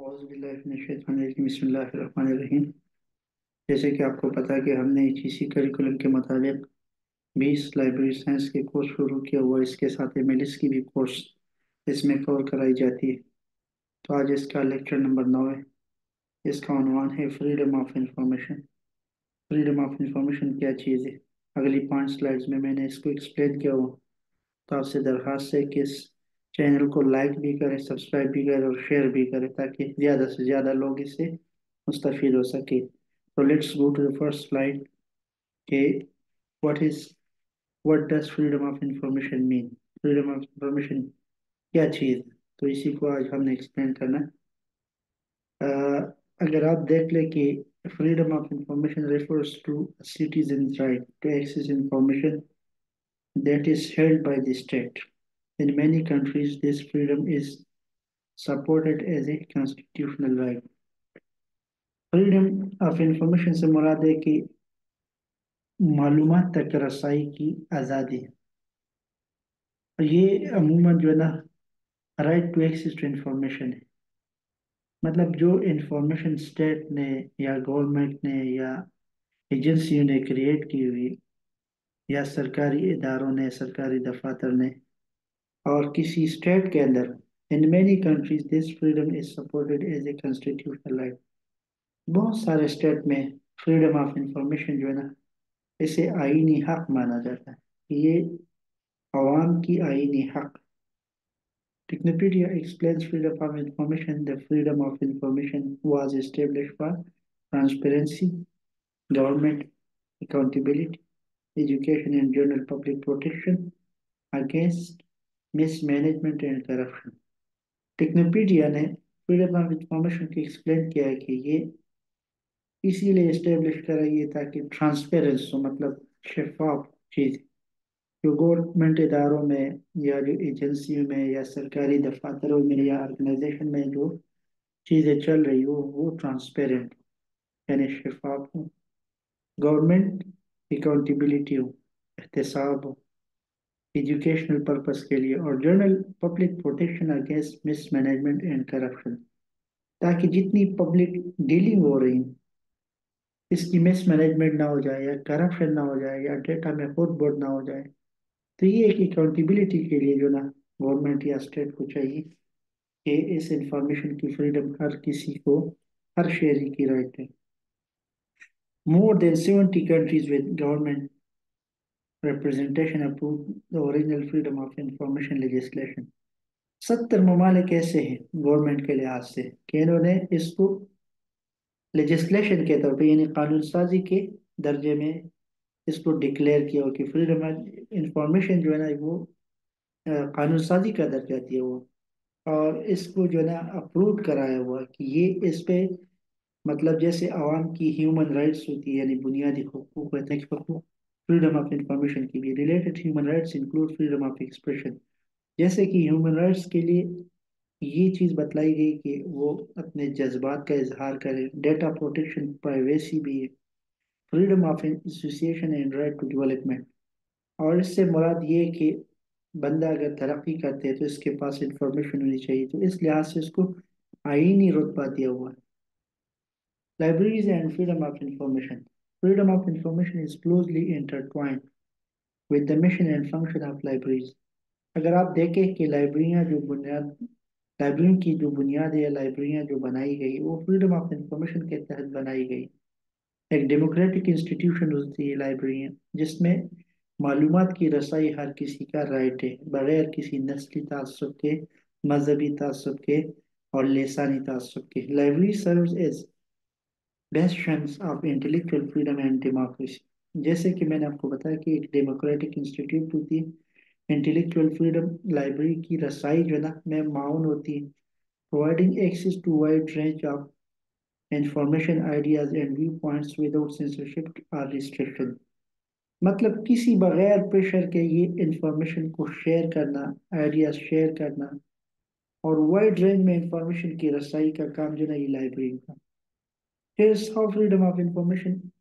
بسم اللہ الرحمن الرحیم۔ جیسے کہ آپ کو پتا کہ ہم نے ایچ سی کریکولم کے مطابق بیس لائبریری سائنس کے کورس شروع کیا ہوا۔ اس کے ساتھ ایم ایل ایس کی بھی کورس اس میں کور کرائی جاتی ہے۔ تو آج اس کا لیکچر نمبر نو ہے۔ اس کا عنوان ہے freedom of information freedom of information کیا چیز ہے؟ اگلی پانچ سلائڈز میں میں نے اس کو ایکسپلین کیا ہوا۔ تو آپ سے درخواست ہے کہ اس چینل کو لائک بھی کرے سبسکرائب بھی کرے اور شیئر بھی کرے تاکہ زیادہ سے زیادہ لوگ اس سے مستفید ہو سکے۔ تو let's go to first slide کہ what is what does freedom of information mean freedom of information کیا چیز تو اسی کو آج ہم نے ایکسپلین کرنا اگر آپ دیکھ لیں کہ freedom of information refers to citizen right to access information that is held by the state In many countries, this freedom is supported as a constitutional right. Freedom of information سے مراد ہے کہ معلومات تک رسائی کی آزادی یہ عموماً جو ہے نا right to access to information ہے مطلب جو انفارمیشن اسٹیٹ نے یا گورنمنٹ نے یا ایجنسیوں نے کریٹ کی ہوئی یا سرکاری اداروں نے سرکاری دفاتر نے اور کسی اسٹیٹ کے اندر in many countries this freedom is supported as a constitutional right بہت سارے اسٹیٹ میں فریڈم آف انفارمیشن جو ہے نا اسے آئینی حق مانا جاتا ہے۔ یہ عوام کی آئینی حق۔ Techopedia explains freedom of information the freedom of information was established for transparency, government accountability, education and general public protection against mismanagement and corruption Technopedia نے فریڈم آف انفارمیشن کی ایکسپلین کیا ہے کہ یہ اسی لیے اسٹیبلش کرا یہ تاکہ ٹرانسپیرنس ہو مطلب شفاف چیز جو گورنمنٹ اداروں میں یا جو ایجنسیوں میں یا سرکاری دفاتروں میں یا آرگنائزیشن میں جو چیزیں چل رہی ہو وہ ٹرانسپیرنٹ ہو یعنی شفاف ہو گورنمنٹ اکاؤنٹیبلٹی ہو احتساب ہو ایجوکیشنل پرپس کے لیے اور general public protection against mismanagement and corruption تاکہ جتنی پبلک ڈیلنگ ہو رہی اس کی مس مینجمنٹ نہ ہو جائے یا کرپشن نہ ہو جائے یا ڈیٹا میں خود بورڈ نہ ہو جائے، تو یہ ایک اکاؤنٹیبلٹی کے لیے جو نا گورنمنٹ یا اسٹیٹ کو چاہیے کہ اس انفارمیشن کی فریڈم ہر کسی کو، ہر شہری کی رائٹ ہے۔ More than seventy countries with government representation approved the original freedom of information legislation. ستر ممالک ایسے ہیں گورنمنٹ کے لحاظ سے کہ انہوں نے اس کو لیجسلیشن کے طور پہ یعنی قانون سازی کے درجے میں اس کو ڈکلیئر کیا ہو کہ فریڈم انفارمیشن جو ہے نا وہ قانون سازی کا درجہ دیا ہوا اور اس کو جو ہے نا اپروو کرایا ہوا کہ یہ اس پہ مطلب جیسے عوام کی ہیومن رائٹس ہوتی ہے یعنی بنیادی حقوق حقوق فریڈم آف انفارمیشن کی بھی related human rights include freedom of expression جیسے کہ ہیومن رائٹس کے لیے یہ چیز بتلائی گئی کہ وہ اپنے جذبات کا اظہار کرے ڈیٹا پروٹیکشن پرائیویسی بھی ہے freedom of association and right to development اور اس سے مراد یہ کہ بندہ اگر ترقی کرتے تو اس کے پاس انفارمیشن ہونی چاہیے، تو اس لحاظ سے اس کو آئینی رتبہ دیا ہوا ہے. Libraries and freedom of information Freedom of information is closely intertwined with the mission and function of libraries. اگر آپ دیکھیں کہ لائبریریاں جو بنیاد لائبریری کی جو بنیاد ہے لائبریریاں جو بنائی گئی، وہ فریڈم آف انفارمیشن کے تحت بنائی گئی ایک ڈیموکریٹک انسٹیٹیوشن ہوتی ہے لائبریریاں جس میں معلومات کی رسائی ہر کسی کا رائٹ ہے، بغیر کسی نسلی تعصب کے، مذہبی تعصب کے اور لسانی تعصب کے library service as bastions of intellectual freedom and democracy جیسے کہ میں نے آپ کو بتایا کہ ایک ڈیموکریٹک انسٹیٹیوٹ ہوتی ہے انٹلیکچوئل فریڈم لائبریری کی رسائی جو ہے نا، میں معاون ہوتی ہے providing access to wide range of information ideas and view points without censorship or restriction مطلب کسی بغیر پریشر کے یہ انفارمیشن کو شیئر کرنا آئیڈیاز شیئر کرنا اور وائڈ رینج میں انفارمیشن کی رسائی کا کام جو ہے نا، یہ لائبریری کا۔ Here's how freedom of information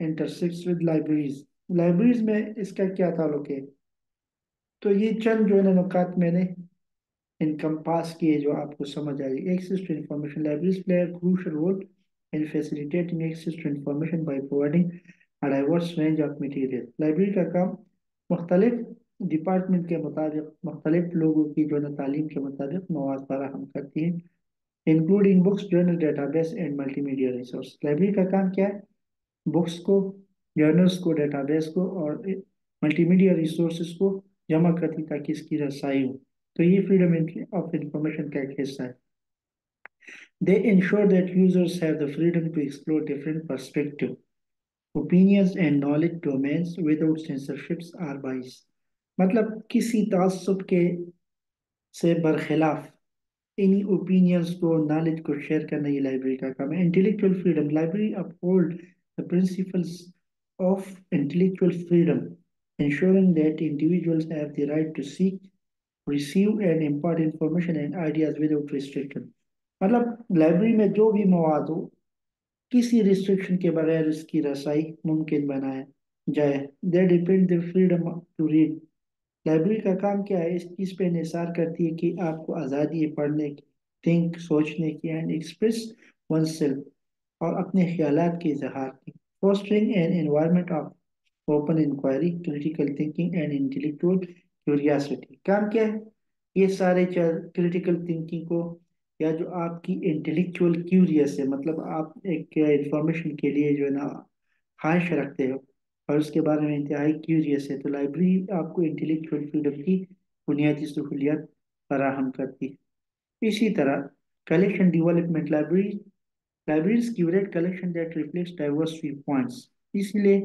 intersects with libraries. Libraries میں اس کا کیا تعلق ہے تو یہ چند جو ہے نکات میں نے انکم پاس کیے جو آپ کو سمجھ آئے access to information libraries play crucial role in facilitating access to information by providing diverse range of material library کا کام مختلف ڈپارٹمنٹ کے مطابق مختلف لوگوں کی جو ہے نا تعلیم کے مطابق مواد فراہم کرتی ہے including books journal database and multimedia resource library کا کام کیا ہے؟ بکس کو جرنلس کو ڈیٹا بیس کو اور ملٹی میڈیا ریسورسز کو جمع کرتی تاکہ اس کی رسائی ہو۔ تو یہ فریڈم آف انفارمیشن کا ایک حصہ ہے۔ They ensure that users have the freedom to explore different perspectives, opinions and knowledge domains without censorships or bias. مطلب کسی تعصب کے سے برخلاف انہی اوپینینز کو نالج کو شیئر کرنا یہ لائبریری کا کام ہے intellectual freedom library uphold the principles of intellectual freedom ensuring that individuals have the right to seek receive and impart information and ideas without restriction. مطلب لائبریری میں جو بھی مواد ہو کسی ریسٹرکشن کے بغیر اس کی رسائی ممکن بنایا جائے they defend the freedom to read library کا کام کیا ہے؟ اس چیز پہ انحصار کرتی ہے کہ آپ کو آزادی ہے پڑھنے کی تھنک سوچنے کی اینڈ ایکسپریس ون سیلف اور اپنے خیالات کے اظہار کی۔ Fostering an environment of open inquiry critical thinking and intellectual curiosity کام کیا ہے؟ یہ سارے کریٹیکل تھنکنگ کو، یا جو آپ کی انٹلیکچوئل کیوریس ہے مطلب آپ ایک انفارمیشن کے لیے جو ہے نا خواہش رکھتے ہو۔ اور اس کے بارے میں انتہائی کیوریس ہے۔ تو لائبریری آپ کو انٹلیکچوئل فریڈم کی بنیادی سہولیات فراہم کرتی ہے۔ اسی طرح collection development library libraries curate collection that reflects diverse view points اس لیے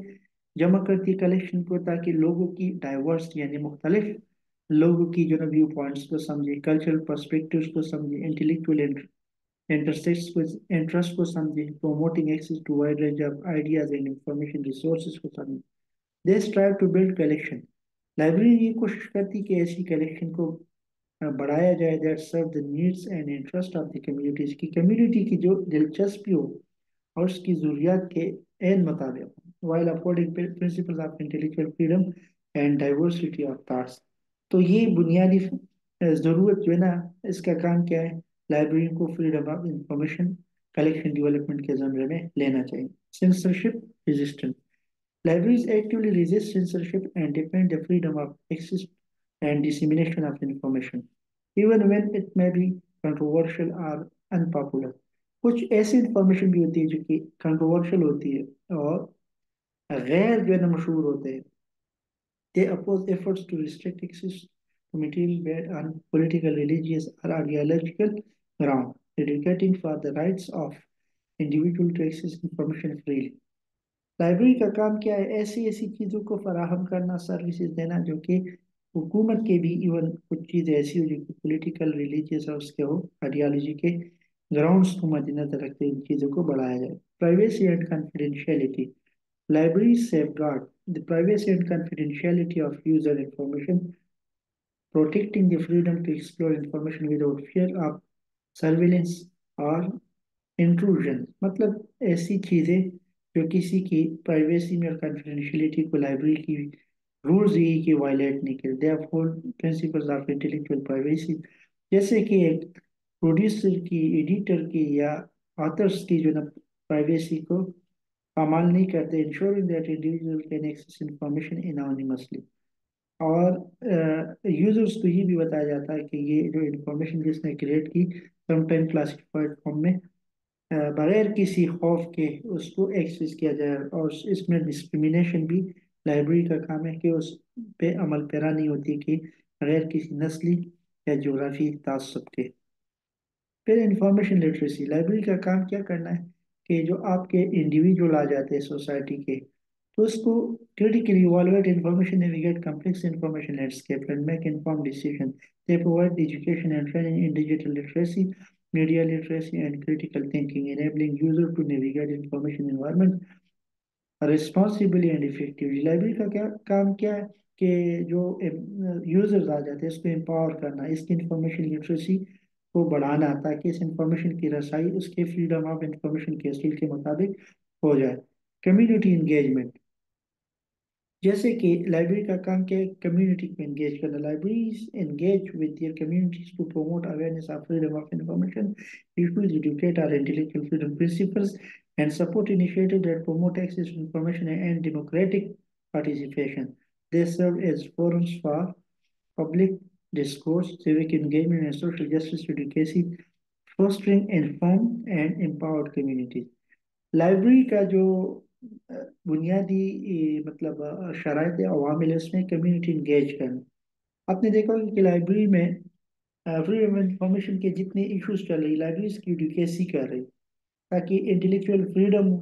جمع کرتی کلیکشن کو تاکہ لوگوں کی ڈائیورس یعنی مختلف لوگوں کی جو نا ویو پوائنٹس کو سمجھے کلچرل پرسپیکٹوز کو سمجھے انٹلیکچوئل انٹرسٹس کو انٹرسٹ کو سمجھے promoting access to wide range of ideas and information resources کو سمجھے they strive to build collection library یہ کوشش کرتی کہ ایسی کلیکشن کو بڑھایا جائے that serve the needs and interest of the communities کی کمیونٹی کی جو دلچسپی ہو اور اس کی ضروریات کے عین مطابق while affording principle of intellectual freedom and diversity of thoughts تو یہ بنیادی ضرورت جو ہے نا، اس کا کام کیا ہے؟ لائبریری کو freedom of information collection development کے زمرے میں لینا چاہیے۔ Censorship resistant libraries actually resist censorship and defend the freedom of access and dissemination of information, even when it may be controversial or unpopular. کچھ ایسی انفارمیشن بھی ہوتی ہے جو کہ کنٹروورشل ہوتی ہے اور غیر جو ہے نا مشہور ہوتے ہیں۔ They oppose efforts to restrict access to material based on political, religious or ideological ground, educating for the rights of individual to access information freely. Library کا کام کیا ہے؟ ایسی ایسی چیزوں کو فراہم کرنا سروسز دینا جو کہ حکومت کے بھی ایون کچھ چیز ایسی ہو جو کہ پولیٹیکل ریلیجیس اور اس کے ہو آئیڈیالوجی کے گراؤنڈس کو مد نظر رکھتے ان چیزوں کو بڑھایا جائے۔ Privacy and confidentiality library safeguard the privacy and confidentiality of user information. Protecting the freedom to explore information without fear of surveillance or intrusion مطلب ایسی چیزیں جو کسی کی پرائیویسی میں اور کنفیڈینشیلٹی کو لائبریری کی رولز یہ کہ وائلیٹ نہیں کرے they uphold principles of intellectual privacy جیسے کہ ایک پروڈیوسر کی ایڈیٹر کی یا آتھرس کی جو نا پرائیویسی کو پامال نہیں کرتے، ensuring that individual can access information anonymously. اور یوزرس کو یہ بھی بتایا جاتا ہے کہ یہ جو انفارمیشن جس نے کریٹ کی سم ٹائم کلاسیفائڈ فارم میں بغیر کسی خوف کے اس کو ایکسیس کیا جائے اور اس میں ڈسکریمنیشن بھی لائبریری کا کام ہے کہ اس پہ عمل پیرا نہیں ہوتی کہ غیر کسی نسلی یا جغرافی تعصب کے۔ پھر انفارمیشن لٹریسی لائبریری کا کام کیا کرنا ہے کہ جو آپ کے انڈیویجول آ جاتے ہیں سوسائٹی کے، تو اس کو critically evaluate information, navigate complex information landscape and make informed decisions. They provide education and training in digital literacy, media literacy and critical thinking, enabling users to navigate information environment responsibly and effectively. Library کا کیا کام کیا ہے کہ جو users آ جاتے ہیں اس کو empower کرنا اس کی انفارمیشن لٹریسی کو بڑھانا تاکہ اس انفارمیشن کی رسائی اس کے فریڈم آف انفارمیشن کے اصول کے مطابق ہو جائے کمیونٹی انگیجمنٹ جیسے کہ لائبریری کا کام کیا ہے کمیونٹی کو انگیج کرنا libraries engage with their communities to promote awareness of freedom of information issues advocate or intellectual freedom principles and support initiative that promote access to information and democratic participation. They serve as forums for public discourse, civic engagement, and social justice advocacy, fostering informed and empowered communities. Library کا جو بنیادی مطلب شرائط عوامل اس میں community engage کرنا۔ آپ نے دیکھا کہ لائبریری میں فریڈم آف انفارمیشن کے جتنے ایشوز چل رہی لائبریریز کی ایڈوکیسی کر رہی تاکہ انٹلیکچوئل فریڈم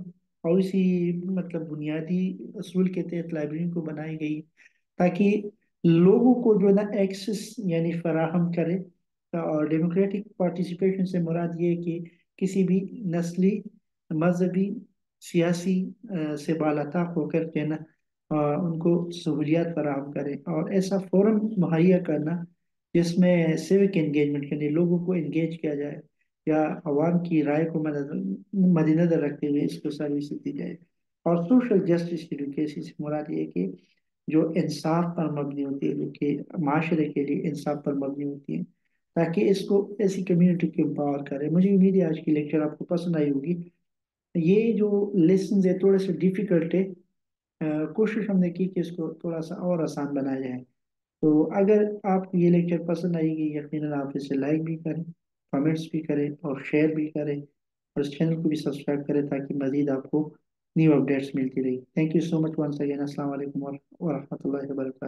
اور اسی مطلب بنیادی اصول کے تحت لائبریری کو بنائی گئی، تاکہ لوگوں کو جو ہے نا ایکسس یعنی فراہم کرے۔ اور ڈیموکریٹک پارٹیسپیشن سے مراد یہ کہ کسی بھی نسلی، مذہبی سیاسی سے بالاتاق ہو کر کے نا ان کو سہولیات فراہم کرے اور ایسا فورم مہیا کرنا جس میں سیوک انگیجمنٹ کرنے لوگوں کو انگیج کیا جائے یا عوام کی رائے کو مد نظر رکھتے ہوئے اس کو سروس دی جائے۔ اور سوشل جسٹس ایڈوکیسی سے مراد یہ کہ جو انصاف پر مبنی ہوتی ہے، جو کہ معاشرے کے لیے انصاف پر مبنی ہوتی ہے تاکہ اس کو ایسی کمیونٹی کو امپاور کرے۔ مجھے امید ہے آج کی لیکچر آپ کو پسند آئی ہوگی۔ یہ جو لیسنز ہے تھوڑے سے ڈیفیکلٹ ہے کوشش ہم نے کی کہ اس کو تھوڑا سا اور آسان بنایا جائے۔ تو اگر آپ کو یہ لیکچر پسند آئے گی یقیناً آپ اسے لائک بھی کریں کمنٹس بھی کریں اور شیئر بھی کریں اور اس چینل کو بھی سبسکرائب کریں تاکہ مزید آپ کو نیو اپڈیٹس ملتی رہی thank you so much once again السلام علیکم ورحمۃ اللہ وبرکاتہ۔